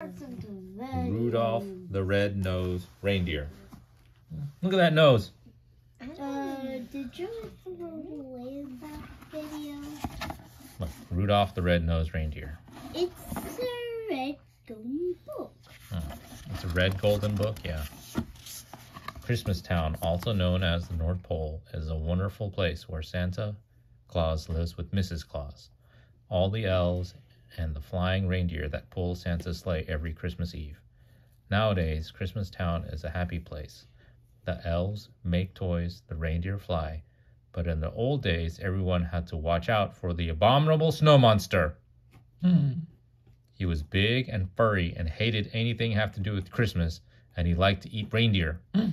Rudolph the Red-Nosed Reindeer. Look at that nose. Uh, did you throw away that video? Look, Rudolph the Red-Nosed Reindeer. It's a red golden book. It's a red golden book, yeah. Christmas Town, also known as the North Pole, is a wonderful place where Santa Claus lives with Mrs. Claus, all the elves, and the flying reindeer that pull Santa's sleigh every Christmas Eve. Nowadays, Christmas Town is a happy place. The elves make toys, the reindeer fly, but in the old days, everyone had to watch out for the abominable snow monster. Hmm. He was big and furry and hated anything have to do with Christmas, and he liked to eat reindeer. Hmm.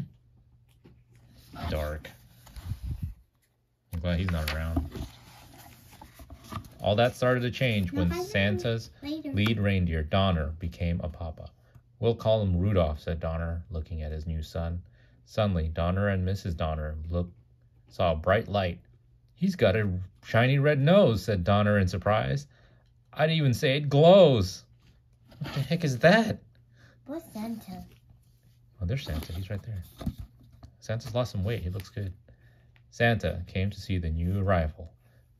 Dark. I'm glad he's not around. All that started to change when No, I know. Santa's lead reindeer, Donner, became a papa. We'll call him Rudolph, said Donner, looking at his new son. Suddenly, Donner and Mrs. Donner looked, saw a bright light. He's got a shiny red nose, said Donner in surprise. I'd even say it glows. What the heck is that? What's Santa? Oh, there's Santa. He's right there. Santa's lost some weight. He looks good. Santa came to see the new arrival,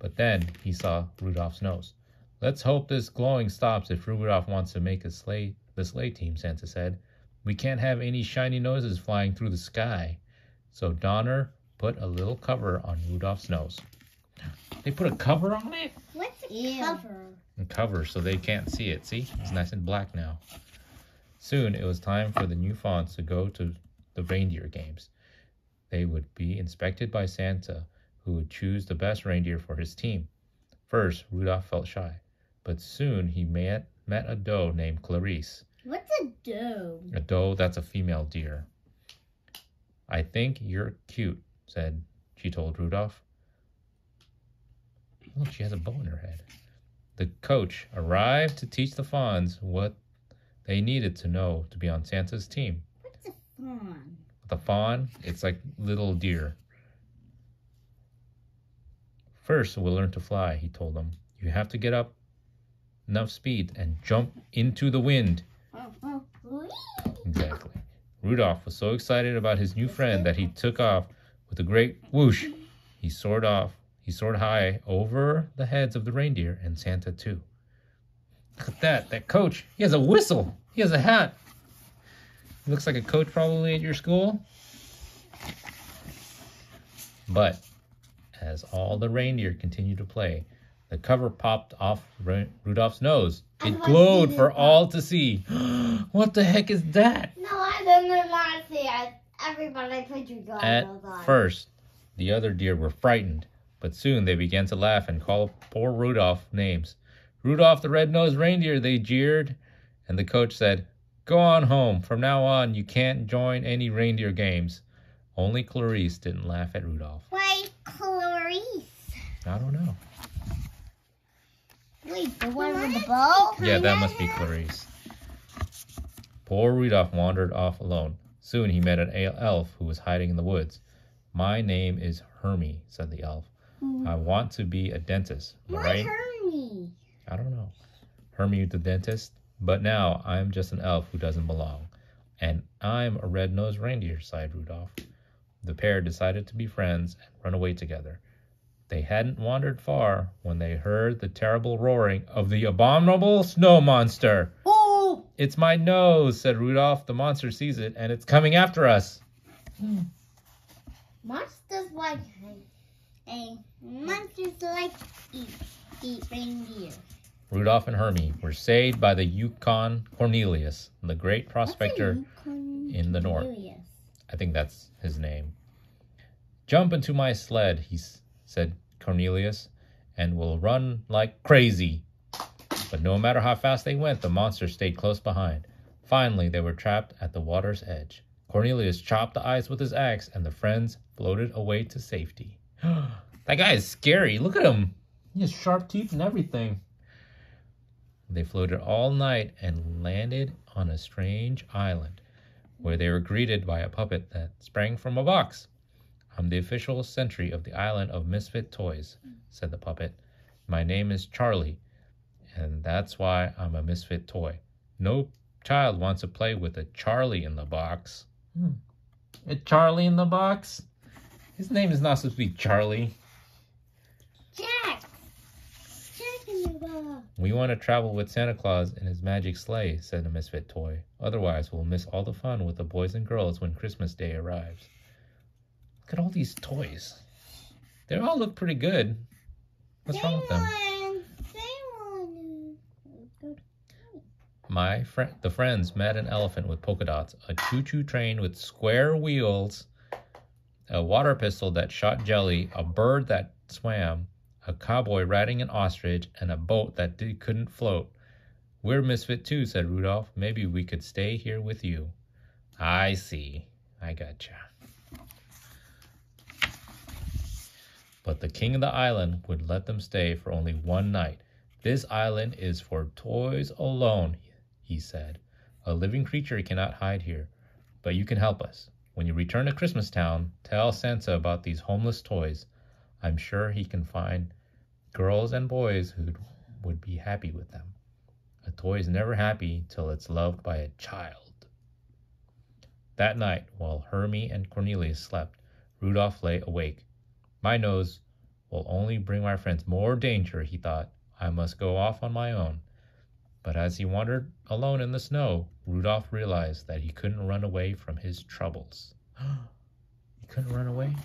but then he saw Rudolph's nose. Let's hope this glowing stops if Rudolph wants to make a sleigh, the sleigh team, Santa said. We can't have any shiny noses flying through the sky. So Donner put a little cover on Rudolph's nose. They put a cover on it? What's a cover? and cover so they can't see it. See, it's nice and black now. Soon it was time for the new fawns to go to the reindeer games. They would be inspected by Santa, who would choose the best reindeer for his team. First, Rudolph felt shy, but soon he met, met a doe named Clarice. What's a doe? A doe that's a female deer. I think you're cute, said she told Rudolph. Look, she has a bow in her head. The coach arrived to teach the fawns what they needed to know to be on Santa's team. What's a fawn? The fawn, it's like little deer. First, we'll learn to fly, he told them. You have to get up enough speed and jump into the wind. Exactly. Rudolph was so excited about his new friend that he took off with a great whoosh. He soared off. He soared high over the heads of the reindeer and Santa too. Look at that. That coach. He has a whistle. He has a hat. Looks like a coach probably at your school. But as all the reindeer continued to play, the cover popped off Ru- Rudolph's nose. It glowed for all to see. what the heck is that? No, I don't want to see it. Everybody put your At goggles on. first, the other deer were frightened, but soon they began to laugh and call poor Rudolph names. Rudolph the red-nosed reindeer, they jeered, and the coach said, Go on home. From now on, you can't join any reindeer games. Only Clarice didn't laugh at Rudolph. I don't know. Wait, the one with the bow? Yeah, that must be Clarice. Poor Rudolph wandered off alone. Soon he met an elf who was hiding in the woods. My name is Hermie, said the elf. Mm. I want to be a dentist. Am I Why right? Hermie? I don't know. Hermie the dentist. But now I'm just an elf who doesn't belong. And I'm a red-nosed reindeer, sighed Rudolph. The pair decided to be friends and run away together. They hadn't wandered far when they heard the terrible roaring of the abominable snow monster. Oh! It's my nose, said Rudolph. The monster sees it and it's coming after us. Hmm. Monsters like a monsters like eat eat reindeer. Rudolph and Hermie were saved by the Yukon Cornelius, the great prospector in the north. I think that's his name. Jump into my sled, he said Cornelius, and we'll run like crazy. But no matter how fast they went, the monster stayed close behind. Finally, they were trapped at the water's edge. Cornelius chopped the ice with his axe, and the friends floated away to safety. that guy is scary. Look at him. He has sharp teeth and everything. They floated all night and landed on a strange island where they were greeted by a puppet that sprang from a box. I'm the official sentry of the island of misfit toys, said the puppet. My name is Charlie, and that's why I'm a misfit toy. No child wants to play with a Charlie in the box. Hmm. A Charlie in the box? His name is not supposed to be Charlie. Jack! Jack in the box. We want to travel with Santa Claus in his magic sleigh, said the misfit toy. Otherwise, we'll miss all the fun with the boys and girls when Christmas Day arrives. Look at all these toys. They all look pretty good. What's wrong with them? My friend, the friends met an elephant with polka dots, a choo-choo train with square wheels, a water pistol that shot jelly, a bird that swam, a cowboy riding an ostrich, and a boat that did, couldn't float. We're misfit too, said Rudolph. Maybe we could stay here with you. I see. I gotcha. But the king of the island would let them stay for only one night. This island is for toys alone, he said. A living creature cannot hide here, but you can help us. When you return to Christmas Town, tell Santa about these homeless toys. I'm sure he can find girls and boys who would be happy with them. A toy is never happy till it's loved by a child. That night, while Hermie and Cornelius slept, Rudolph lay awake. My nose will only bring my friends more danger, he thought. I must go off on my own. But as he wandered alone in the snow, Rudolph realized that he couldn't run away from his troubles. he couldn't run away?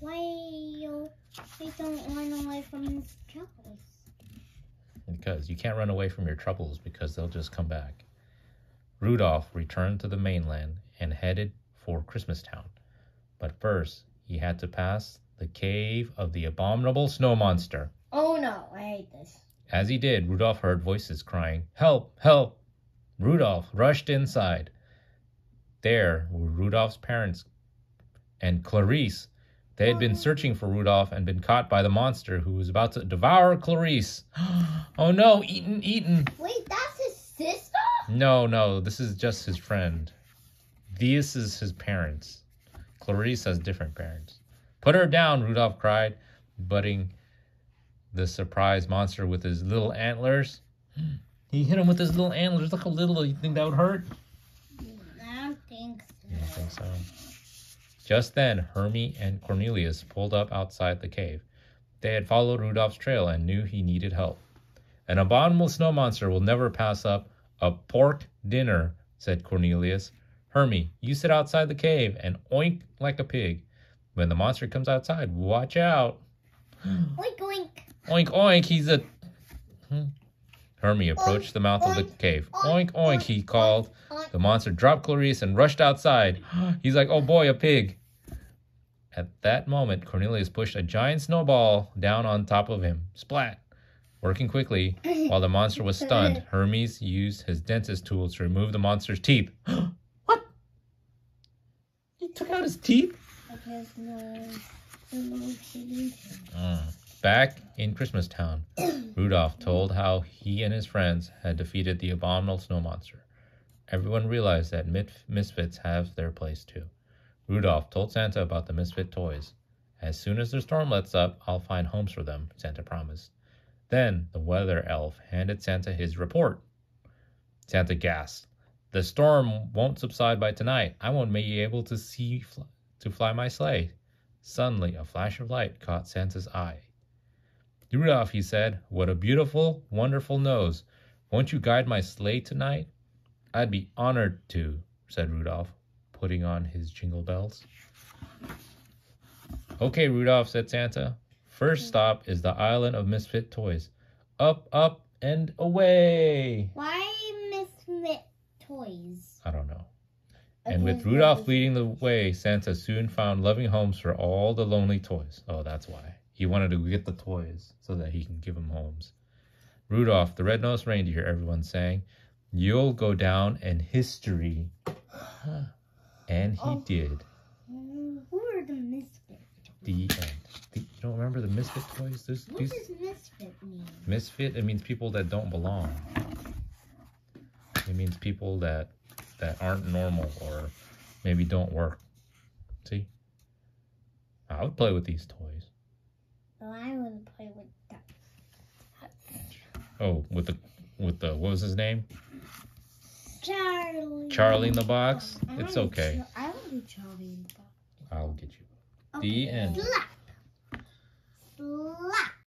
Why you we don't run away from his troubles? Because you can't run away from your troubles because they'll just come back. Rudolph returned to the mainland and headed for Christmastown. But first, he had to pass the cave of the abominable snow monster. Oh no, I hate this. As he did, Rudolph heard voices crying, Help! Help! Rudolph rushed inside. There were Rudolph's parents and Clarice. They had been oh. searching for Rudolph and been caught by the monster who was about to devour Clarice. oh no, eaten, eaten. Wait, that's his sister? No, no, this is just his friend. This is his parents. Clarice has different parents. Put her down, Rudolph cried, butting the surprised monster with his little antlers. He hit him with his little antlers. Look how little you think that would hurt? I don't think so. Don't think so. Just then, Hermie and Cornelius pulled up outside the cave. They had followed Rudolph's trail and knew he needed help. An abominable snow monster will never pass up a pork dinner, said Cornelius. Hermie, you sit outside the cave and oink like a pig. When the monster comes outside, watch out. Oink oink. Oink oink, he's a. Hmm. Hermie approached the mouth of the cave. oink, Oink oink, oink, he called. oink. The monster dropped Clarice and rushed outside. He's like, oh boy, a pig. At that moment, Cornelius pushed a giant snowball down on top of him. Splat! Working quickly, while the monster was stunned, Hermes used his dentist tools to remove the monster's teeth. what? He took out his teeth? Mm. Back in Christmastown, Rudolph told how he and his friends had defeated the abominable snow monster. Everyone realized that misfits have their place too. Rudolph told Santa about the misfit toys. As soon as the storm lets up, I'll find homes for them, Santa promised. Then the weather elf handed Santa his report. Santa gasped. The storm won't subside by tonight. I won't be able to see fl- to fly my sleigh. Suddenly, a flash of light caught Santa's eye. Rudolph, he said, what a beautiful, wonderful nose. Won't you guide my sleigh tonight? I'd be honored to, said Rudolph, putting on his jingle bells. Okay, Rudolph, said Santa. First stop is the island of misfit toys. Up, up, and away. Why misfit toys? I don't know. And with Rudolph leading the way, Santa soon found loving homes for all the lonely toys. Oh, that's why. He wanted to get the toys so that he can give them homes. Rudolph, the red-nosed reindeer, everyone sang, You'll go down in history. And he Oh. did. Who are the misfit? The end. The- you don't remember the misfit toys? There's What these does misfit mean? misfit. It means people that don't belong. It means people that that aren't normal or maybe don't work. See, I would play with these toys. Well, I would play with that. Oh, with the with the what was his name? Charlie. Charlie in the box. It's okay. I to do Charlie in the box. I'll get you. The end. Slap. Slap.